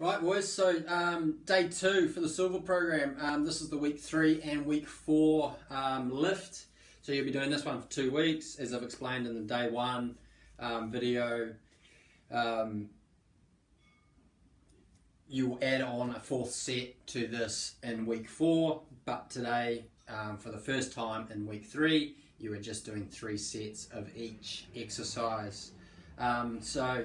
Right, boys. So um, day two for the silver program. Um, this is the week three and week four um, lift. So you'll be doing this one for two weeks, as I've explained in the day one um, video. Um, you will add on a fourth set to this in week four, but today, um, for the first time in week three, you are just doing three sets of each exercise. so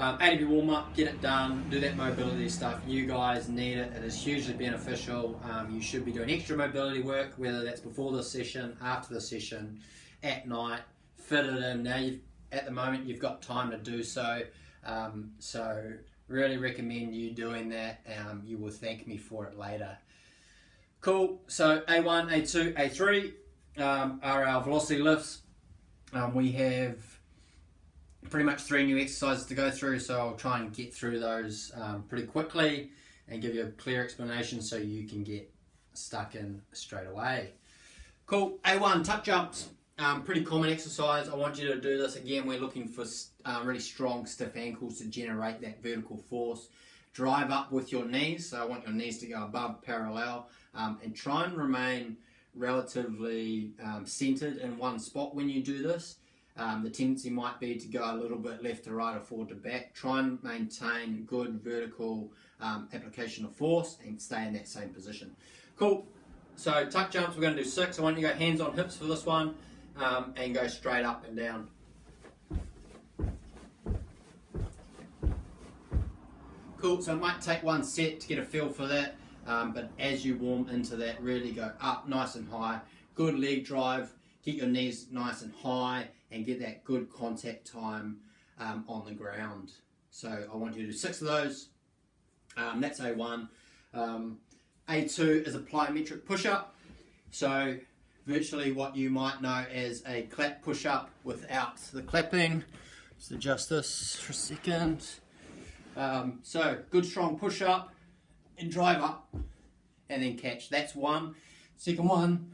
um, ADP warm up, get it done, do that mobility stuff. You guys need it, it is hugely beneficial. Um, you should be doing extra mobility work, whether that's before the session, after the session, at night, fit it in. Now, you've, at the moment, you've got time to do so. Um, so, really recommend you doing that. Um, you will thank me for it later. Cool, so A1, A2, A3 um, are our velocity lifts. Um, we have pretty much three new exercises to go through, so I'll try and get through those um, pretty quickly and give you a clear explanation so you can get stuck in straight away. Cool, A1, tuck jumps. Um, pretty common exercise. I want you to do this again. We're looking for um, really strong, stiff ankles to generate that vertical force. Drive up with your knees. So I want your knees to go above parallel um, and try and remain relatively um, centered in one spot when you do this. Um, the tendency might be to go a little bit left to right or forward to back. Try and maintain good vertical um, application of force and stay in that same position. Cool. So tuck jumps, we're going to do six. I want you to go hands on hips for this one um, and go straight up and down. Cool, so it might take one set to get a feel for that, um, but as you warm into that, really go up nice and high. Good leg drive, get your knees nice and high and get that good contact time um, on the ground. So I want you to do six of those. Um, that's A1. Um, A2 is a plyometric push-up. So virtually what you might know as a clap push-up without the clapping. Let's adjust this for a second. Um, so good strong push-up and drive up and then catch. That's one. Second one,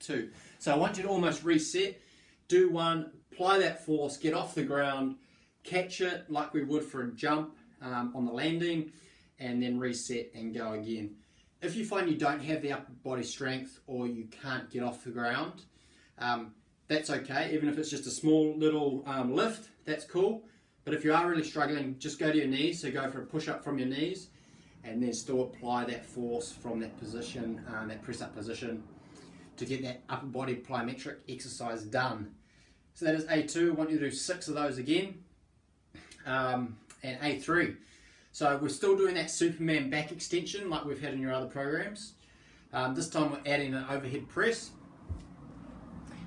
two. So I want you to almost reset do one, apply that force, get off the ground, catch it like we would for a jump um, on the landing, and then reset and go again. If you find you don't have the upper body strength or you can't get off the ground, um, that's okay. Even if it's just a small little um, lift, that's cool. But if you are really struggling, just go to your knees. So go for a push up from your knees and then still apply that force from that position, um, that press up position to get that upper body plyometric exercise done. So that is A2, I want you to do six of those again. Um, and A3. So we're still doing that Superman back extension like we've had in your other programs. Um, this time we're adding an overhead press.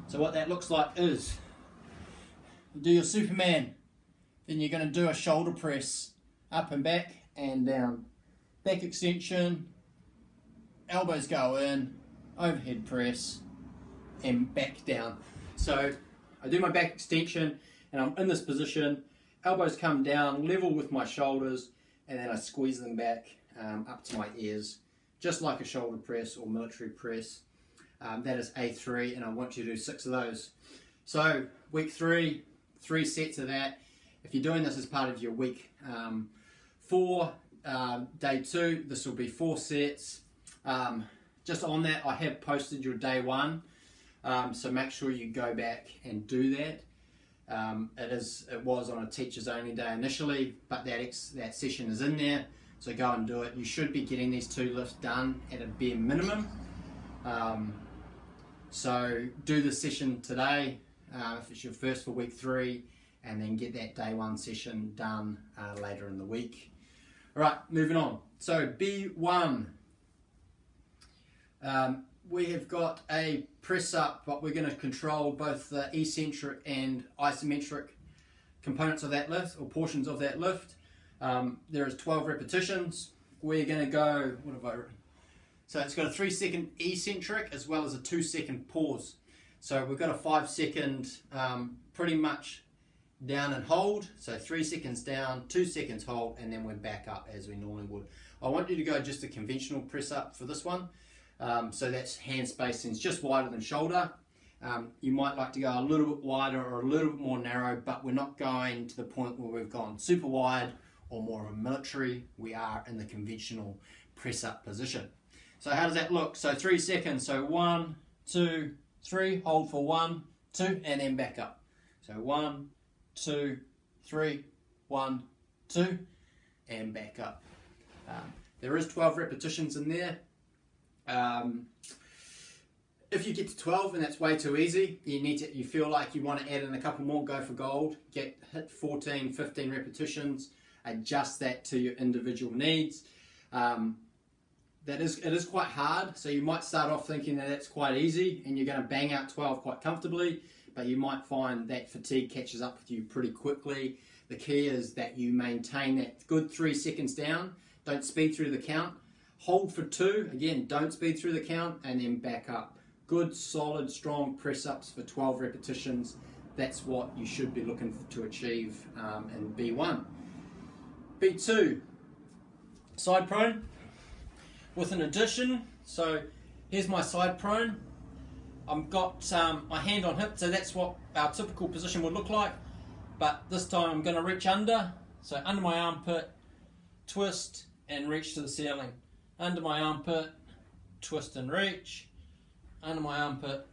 So what that looks like is, you do your Superman, then you're going to do a shoulder press up and back and down. Back extension, elbows go in, overhead press, and back down. So I do my back extension and I'm in this position, elbows come down level with my shoulders and then I squeeze them back um, up to my ears, just like a shoulder press or military press. Um, that is A3 and I want you to do six of those. So week three, three sets of that. If you're doing this as part of your week um, four, uh, day two, this will be four sets. Um, just on that, I have posted your day one, um, so make sure you go back and do that. Um, it is it was on a teachers only day initially, but that ex, that session is in there, so go and do it. You should be getting these two lifts done at a bare minimum. Um, so do the session today uh, if it's your first for week three, and then get that day one session done uh, later in the week. All right, moving on. So B1 um, we have got a press up, but we're going to control both the eccentric and isometric components of that lift, or portions of that lift. Um, there is 12 repetitions. We're going to go, what have I written? So it's got a three second eccentric as well as a two second pause. So we've got a five second um, pretty much down and hold. So three seconds down, two seconds hold, and then we're back up as we normally would. I want you to go just a conventional press up for this one. Um, so that's hand spacing is just wider than shoulder. Um, you might like to go a little bit wider or a little bit more narrow, but we're not going to the point where we've gone super wide or more of a military, we are in the conventional press up position. So how does that look? So three seconds. So one, two, three. Hold for one, two, and then back up. So one, two, three, one, two, and back up. Um, there is 12 repetitions in there. Um, if you get to 12 and that's way too easy, you need to, you feel like you want to add in a couple more, go for gold, get hit 14, 15 repetitions, adjust that to your individual needs. Um, that is, it is quite hard, so you might start off thinking that it's quite easy and you're going to bang out 12 quite comfortably, but you might find that fatigue catches up with you pretty quickly. The key is that you maintain that good three seconds down, don't speed through the count, hold for two, again, don't speed through the count, and then back up good, solid, strong press ups for 12 repetitions. That's what you should be looking to achieve um, in B1. B2, side prone with an addition. So here's my side prone. I've got um, my hand on hip, so that's what our typical position would look like. But this time I'm going to reach under, so under my armpit, twist and reach to the ceiling. Under my armpit, twist and reach under my armpit,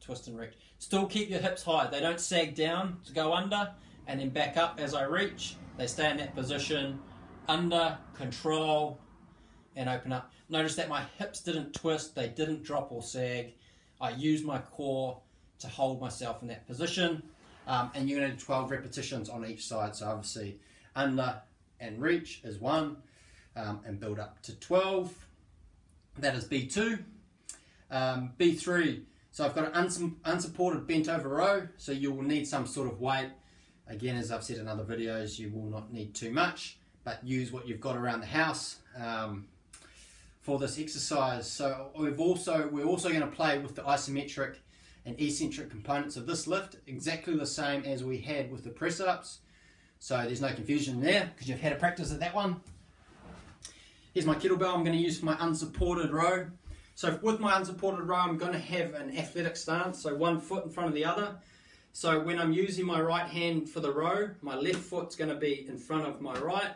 twist and reach. Still keep your hips high. They don't sag down to go under and then back up as I reach. They stay in that position, under, control, and open up. Notice that my hips didn't twist, they didn't drop or sag. I use my core to hold myself in that position. Um, and you're going to do 12 repetitions on each side. So obviously under and reach is one, um, and build up to 12. That is B2. Um, B3, so I've got an unsupported bent over row, so you will need some sort of weight. Again, as I've said in other videos, you will not need too much, but use what you've got around the house um, for this exercise. So we've also, we're also going to play with the isometric and eccentric components of this lift, exactly the same as we had with the press-ups. So there's no confusion there, because you've had a practice at that one. Here's my kettlebell I'm going to use for my unsupported row. So with my unsupported row, I'm going to have an athletic stance, so one foot in front of the other. So when I'm using my right hand for the row, my left foot's going to be in front of my right.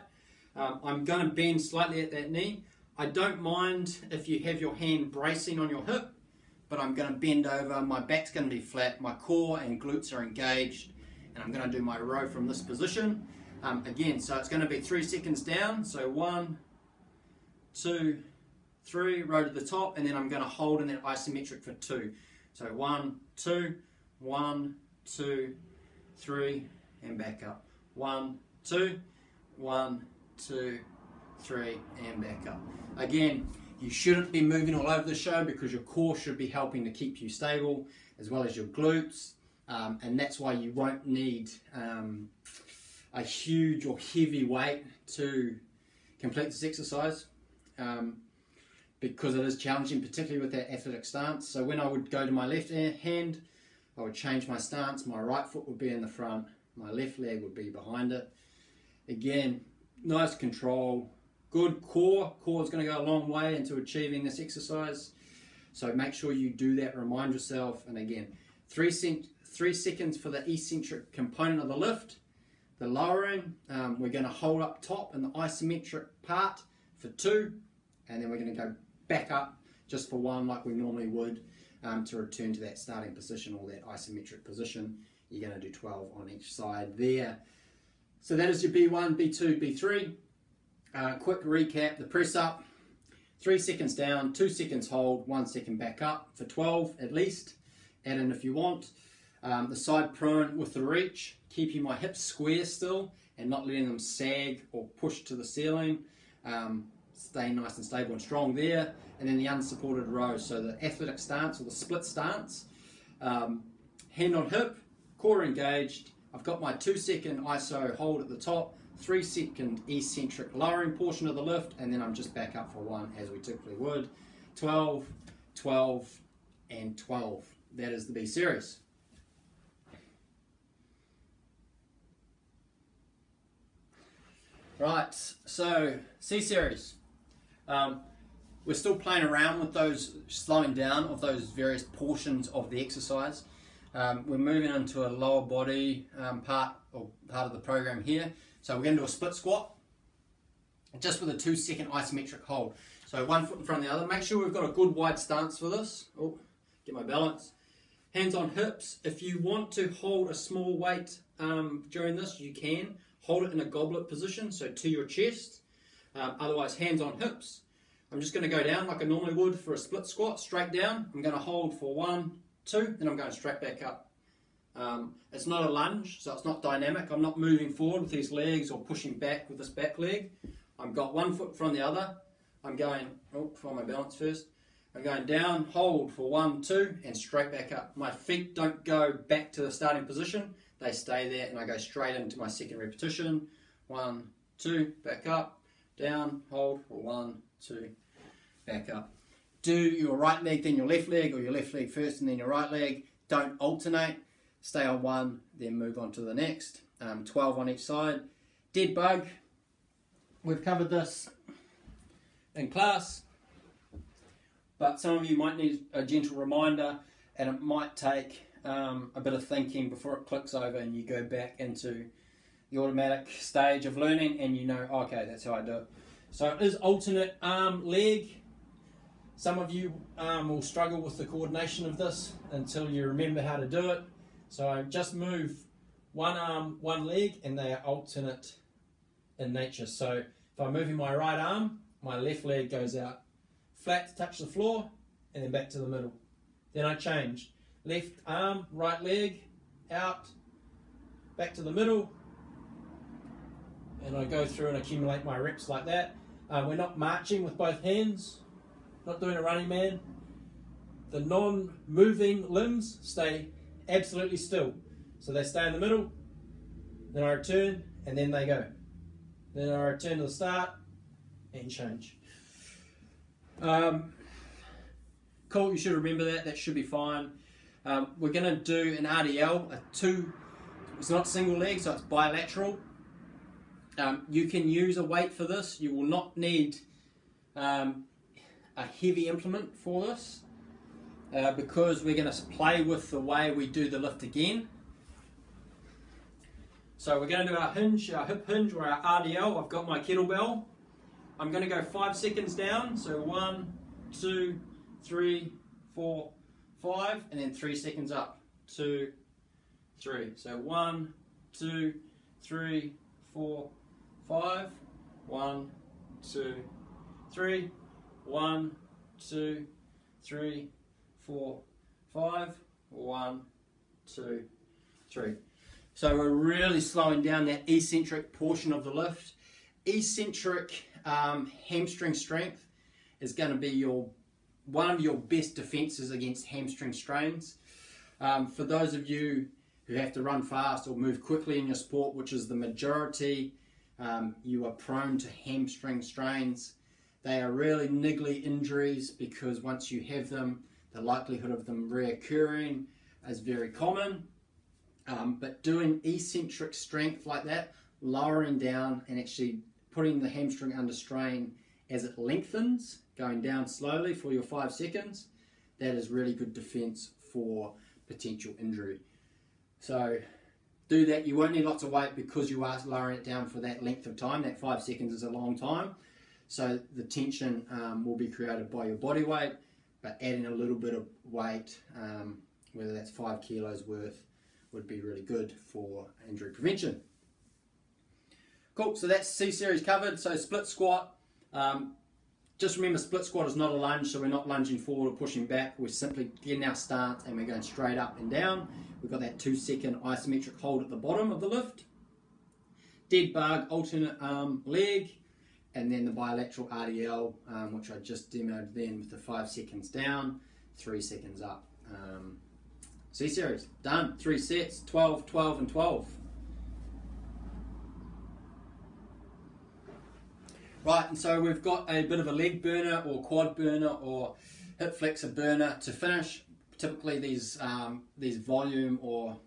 Um, I'm going to bend slightly at that knee. I don't mind if you have your hand bracing on your hip, but I'm going to bend over, my back's going to be flat, my core and glutes are engaged, and I'm going to do my row from this position. Um, again, so it's going to be three seconds down, so one, two, three, row to the top, and then I'm going to hold in that isometric for two. So one, two, one, two, three, and back up. One, two, one, two, three, and back up. Again, you shouldn't be moving all over the show because your core should be helping to keep you stable, as well as your glutes, um, and that's why you won't need um, a huge or heavy weight to complete this exercise. Um, because it is challenging, particularly with that athletic stance. So when I would go to my left hand, I would change my stance. My right foot would be in the front, my left leg would be behind it. Again, nice control, good core. Core is going to go a long way into achieving this exercise. So make sure you do that, remind yourself. And again, three, three seconds for the eccentric component of the lift. The lowering, um, we're going to hold up top in the isometric part for two, and then we're going to go back up just for one like we normally would um, to return to that starting position or that isometric position. You're going to do 12 on each side there. So that is your B1, B2, B3. Uh, quick recap, the press up, three seconds down, two seconds hold, one second back up for 12 at least. Add in if you want. Um, the side prone with the reach, keeping my hips square still and not letting them sag or push to the ceiling. Um, staying nice and stable and strong there. And then the unsupported row, so the athletic stance or the split stance. Um, hand on hip, core engaged. I've got my two second ISO hold at the top, three second eccentric lowering portion of the lift, and then I'm just back up for one as we typically would. 12, 12, and 12. That is the B series. Right, so C series. Um, we're still playing around with those slowing down of those various portions of the exercise. Um, we're moving into a lower body um, part or part of the program here. So we're going to do a split squat. just with a two second isometric hold. So one foot in front of the other. Make sure we've got a good wide stance for this. Oh, get my balance. Hands on hips. If you want to hold a small weight um, during this, you can. Hold it in a goblet position, so to your chest. Um, otherwise, hands on hips. I'm just going to go down like I normally would for a split squat, straight down. I'm going to hold for one, two, then I'm going straight back up. Um, it's not a lunge, so it's not dynamic. I'm not moving forward with these legs or pushing back with this back leg. I've got one foot from the other. I'm going, oh, find my balance first. I'm going down, hold for one, two, and straight back up. My feet don't go back to the starting position. They stay there, and I go straight into my second repetition. One, two, back up, down, hold one, two, back up. Do your right leg, then your left leg, or your left leg first and then your right leg. Don't alternate. Stay on one, then move on to the next. Um, 12 on each side. Dead bug. We've covered this in class, but some of you might need a gentle reminder, and it might take um, a bit of thinking before it clicks over and you go back into the automatic stage of learning and you know, okay, that's how I do it. So it is alternate arm leg. Some of you um, will struggle with the coordination of this until you remember how to do it. So I just move one arm, one leg, and they are alternate in nature. So if I'm moving my right arm, my left leg goes out flat to touch the floor, and then back to the middle. Then I change. Left arm, right leg, out, back to the middle, and I go through and accumulate my reps like that. Uh, we're not marching with both hands, not doing a running man. The non-moving limbs stay absolutely still. So they stay in the middle, then I return, and then they go. Then I return to the start and change. Um, cool, you should remember that, that should be fine. Um, we're going to do an RDL, a two, it's not single leg, so it's bilateral. Um, you can use a weight for this. You will not need um, a heavy implement for this uh, because we're going to play with the way we do the lift again. So we're going to do our hinge, our hip hinge or our RDL. I've got my kettlebell. I'm going to go five seconds down. So one, two, three, four, five, and then three seconds up. Two, three. So one, two, three, four, five. One, two, three. One, two, three, four, five. One, two, three. So we're really slowing down that eccentric portion of the lift. Eccentric um, hamstring strength is going to be your one of your best defenses against hamstring strains. Um, for those of you who have to run fast or move quickly in your sport, which is the majority, um, you are prone to hamstring strains. They are really niggly injuries because once you have them, the likelihood of them reoccurring is very common. Um, but doing eccentric strength like that, lowering down and actually putting the hamstring under strain as it lengthens, going down slowly for your five seconds, that is really good defense for potential injury. So do that. You won't need lots of weight because you are lowering it down for that length of time. That five seconds is a long time. So the tension um, will be created by your body weight, but adding a little bit of weight, um, whether that's five kilos worth, would be really good for injury prevention. Cool, so that's C series covered. So split squat. Um, just remember split squat is not a lunge, so we're not lunging forward or pushing back. We're simply getting our stance and we're going straight up and down. We've got that two second isometric hold at the bottom of the lift. Dead bug, alternate arm, leg, and then the bilateral RDL, um, which I just demoed then with the five seconds down, three seconds up. Um, C series, done. Three sets, 12, 12, and 12. Right, and so we've got a bit of a leg burner or quad burner or hip flexor burner to finish. Typically these, um, these volume or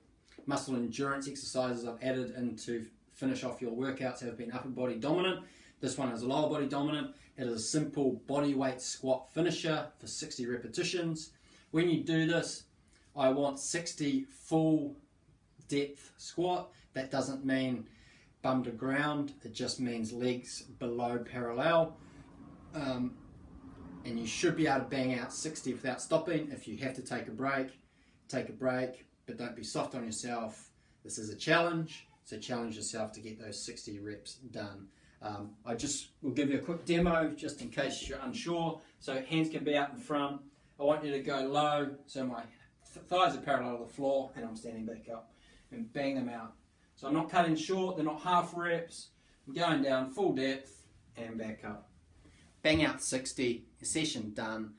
muscle endurance exercises I've added in to finish off your workouts have been upper body dominant. This one is lower body dominant. It is a simple body weight squat finisher for 60 repetitions. When you do this, I want 60 full depth squat. That doesn't mean bum to ground. It just means legs below parallel. Um, and you should be able to bang out 60 without stopping. If you have to take a break, take a break, but don't be soft on yourself. This is a challenge, so challenge yourself to get those 60 reps done. Um, I just will give you a quick demo just in case you're unsure. So hands can be out in front. I want you to go low, so my th- thighs are parallel to the floor, and I'm standing back up and bang them out. So I'm not cutting short, they're not half reps. I'm going down full depth and back up. Bang out 60, session done.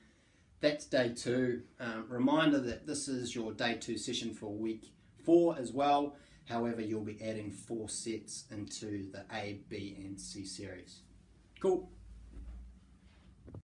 That's day two. Um, reminder that this is your day two session for week four as well. However, you'll be adding four sets into the A, B, and C series. Cool.